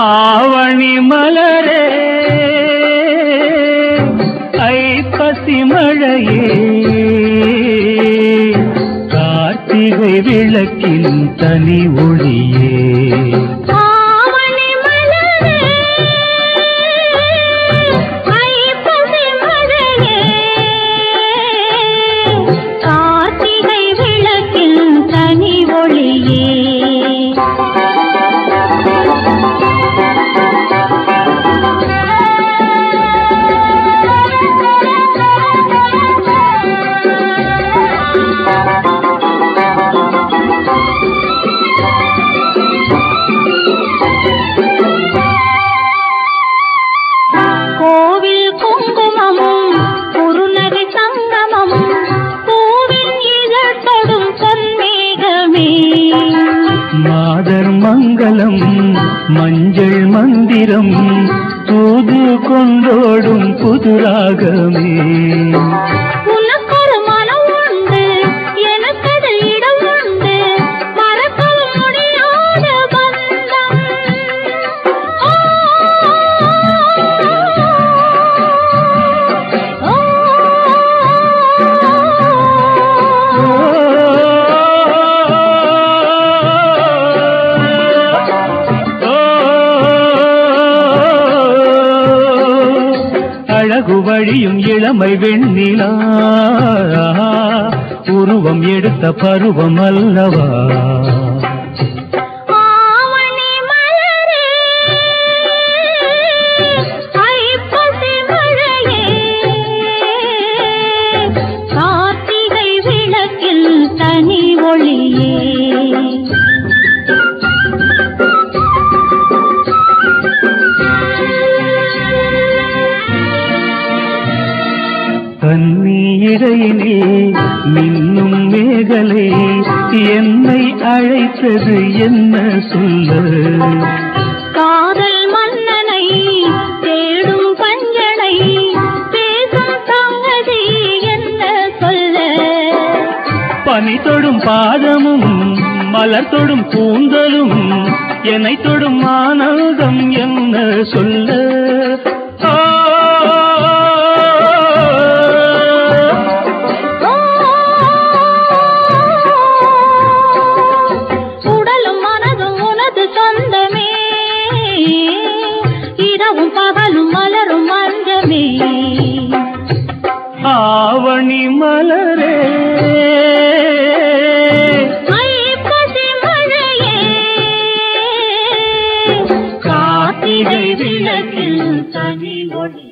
ஆவணி மலரே ஐப்பசி மழையே. கார்த்திகை விளக்கின் தனி ஒளியே. மங்களம் மஞ்சள் மந்திரம் தூது கொண்டோடும் புதுராகமே. அழகு வழியும் இளமை வெண்ணிலா. உருவம் எடுத்த பருவம் அல்லவா? கண்ணீரையிலே மின்னும் மேகலை என்னை அழைத்தது என்ன சொல்ல? காதல் மன்னனை தேடும் பஞ்சனை பேசும் சங்கதி என்ன சொல்ல? பனி தொடும் பாதமும் மலர் தொடும் கூந்தலும் என்னை தொடும் ஆனந்தம் என்ன சொல்ல? விளக்கில் தனி ஒளி